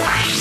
Yeah.